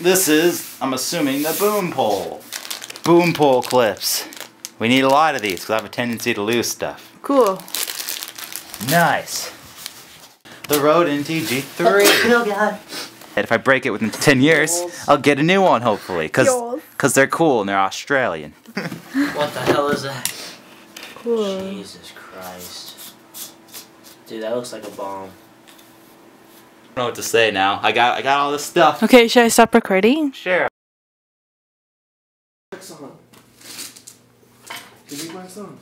This is, I'm assuming, the boom pole. Boom pole clips. We need a lot of these because I have a tendency to lose stuff. Cool. Nice. The Rode NTG3. Oh god. And if I break it within 10 years, I'll get a new one hopefully. Because cause they're cool and they're Australian. What the hell is that? Cool. Jesus Christ. Dude, that looks like a bomb. I don't know what to say now. I got I got all this stuff. Okay, should I stop recording? Sure. song. Give me my song.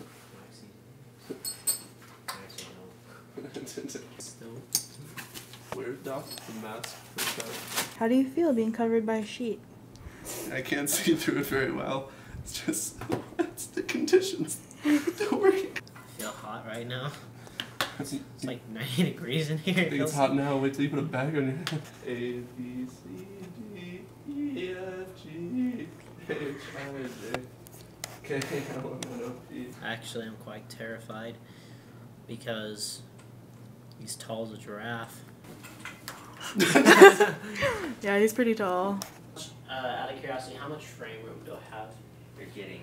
Weird dog, the mask. How do you feel being covered by a sheet? I can't see through it very well. It's just, it's the conditions. Don't worry. I feel hot right now. It's, It's like 90 degrees in here. I think it's hot now. Wait till you put a bag on your head. A, B, C, D, E, F, G, H, I, J, K, L, M, N, O, P. Actually, I'm quite terrified because he's tall as a giraffe. Yeah, he's pretty tall. Uh, out of curiosity, how much frame room do I have? You're getting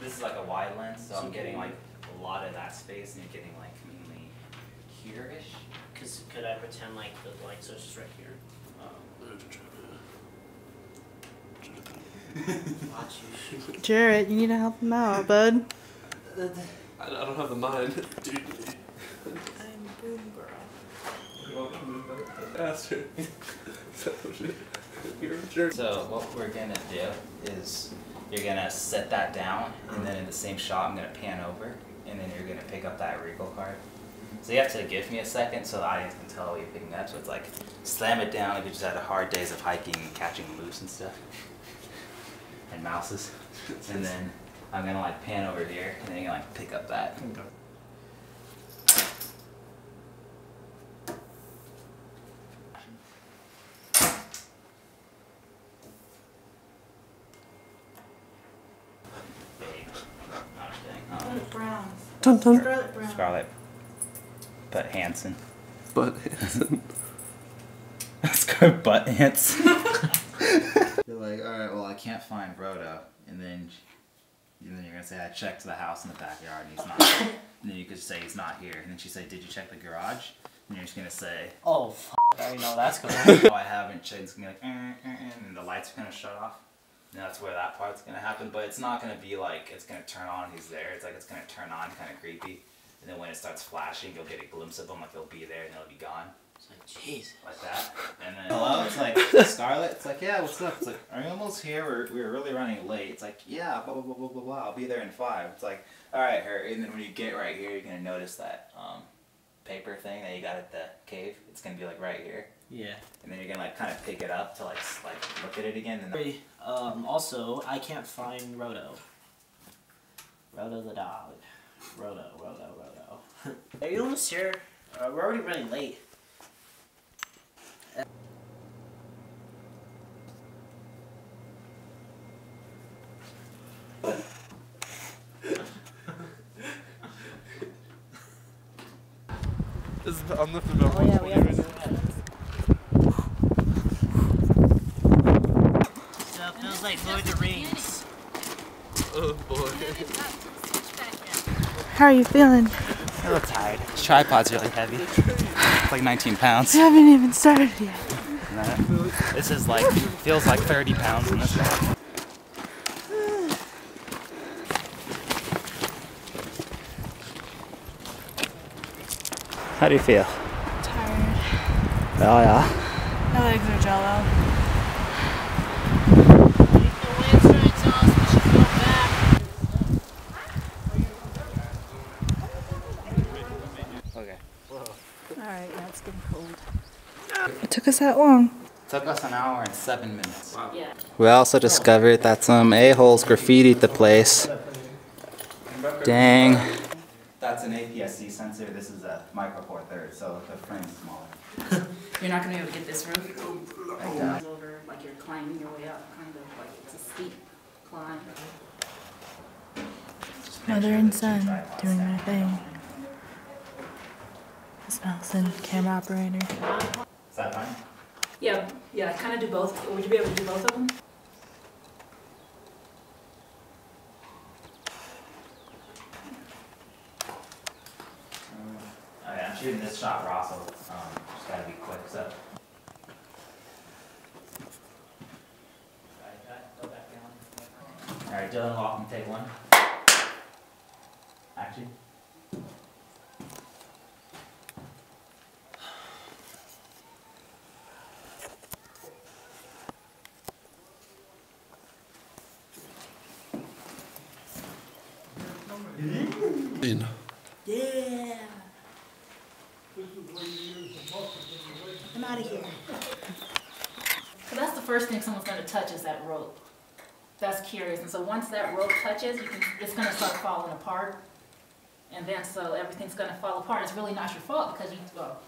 this is like a wide lens, so I'm getting like a lot of that space and you're getting like mainly here-ish. Cause could I pretend like the light source is right here? Watch you. Jarrett, you need to help him out, bud. I, I don't have the mind. Dude, I'm boom girl. you want to move that faster. You're a jerk. So what we're gonna do is you're gonna set that down and then in the same shot I'm gonna pan over and then you're gonna pick up that Regal card. So you have to give me a second so the audience can tell what you're picking up. So it's like slam it down if you just had a hard days of hiking and catching moose and stuff. And mouses. And then I'm gonna like pan over here and then you're gonna like pick up that. Big. No, I'm just kidding. Browns. Dun dun. Scarlet Brown. Scarlet. But Hanson. But Hanson. Let's go, butt ants. You're like, alright, well, I can't find Roto. And then, and then you're gonna say, I checked the house in the backyard and he's not. and then you could say he's not here. And then she say, Did you check the garage? And you're just gonna say, Oh, f- I already know that's gonna. No, I haven't checked. It's gonna be like, eh, eh, eh, and the lights are gonna shut off. And that's where that part's gonna happen. But it's not gonna be like it's gonna turn on. He's there. It's like it's gonna turn on, kind of creepy. And then when it starts flashing, you'll get a glimpse of them, like they'll be there and they'll be gone. It's like, jeez. like that. And then hello, it's like Scarlett. It's like yeah, what's up? It's like are you almost here? We're we're really running late. It's like yeah, blah blah blah blah blah blah. I'll be there in five. It's like all right, hurry. And then when you get right here, you're gonna notice that um, paper thing that you got at the cave. It's gonna be like right here. Yeah. And then you're gonna like kind of pick it up to like like look at it again. And Um, also, I can't find Roto. Roto the dog. Roto, Roto, Roto. Are you almost here? Uh, we're already running late. This is unlifted about Oh yeah, we have right. So it feels like Lord of the Rings. Oh boy. How are you feeling? a little tired. This tripod's really heavy. It's like 19 pounds. We haven't even started yet. This is like feels like 30 pounds in this one. How do you feel? Tired. Oh yeah. My legs are jello. Okay. Alright, now it's getting cold. It took us that long. Took us an hour and seven minutes. Yeah. We also discovered that some a-holes graffitied the place. Dang. That's an APS-C sensor. This is a Micro Four Thirds, so the frame's smaller. You're not gonna be able to get this roof. Like that. It's over, like you're climbing your way up, kind of like it's a steep climb. Mother and son doing their thing. This Nelson, camera operator. Yeah, Yeah, kind of do both. Would you be able to do both of them? Alright, I'm shooting this shot raw, so um, just gotta be quick. So. Alright, Dylan, walk and take one. Action. Yeah. I'm out of here. So that's the first thing someone's gonna touch is that rope. That's curious, and so once that rope touches, you can, it's gonna start falling apart. And then, so everything's gonna fall apart. It's really not your fault because you, well,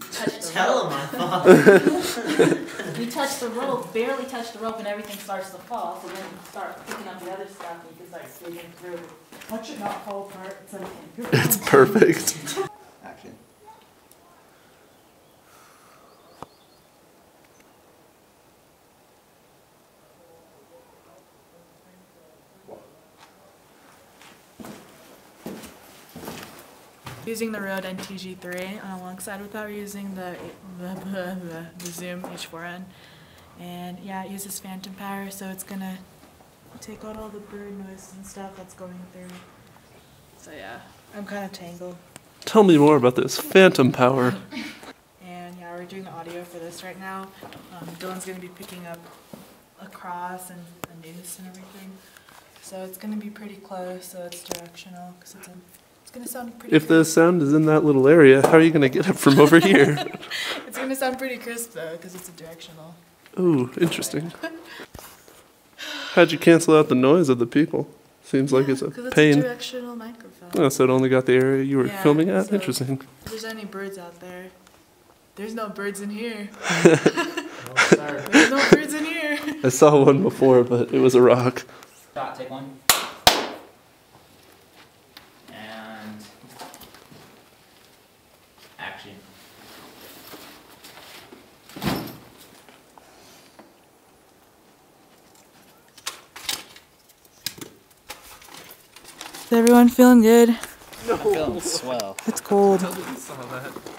you touched the rope. Tell him I thought. You touch the rope, barely touch the rope, and everything starts to fall. So then you start picking up the other stuff, and you can start digging through. Watch it not fall apart. It's okay. It's perfect. Action. Using the Rode NTG3 on alongside with that, we're using the, the, the, the Zoom H4n. And yeah, it uses phantom power, so it's gonna take out all the bird noise and stuff that's going through. So yeah, I'm kind of tangled. Tell me more about this phantom power. And yeah, we're doing the audio for this right now. Um, Dylan's gonna be picking up a cross and a noose and everything. So it's gonna be pretty close, so it's directional, because it's, a- it's gonna sound pretty If the sound is in that little area, how are you gonna get it from over here? It's gonna sound pretty crisp though, because it's a directional. Ooh, interesting. How'd you cancel out the noise of the people? Seems like it's a Because it's a pain. directional microphone. Oh, so it only got the area you were Yeah, filming at? so- Interesting. If there's any birds out there, there's no birds in here. Sorry. There's no birds in here. I saw one before, but it was a rock. Shot, take one. And action. Is everyone feeling good? I'm feeling swell. It's cold. saw that.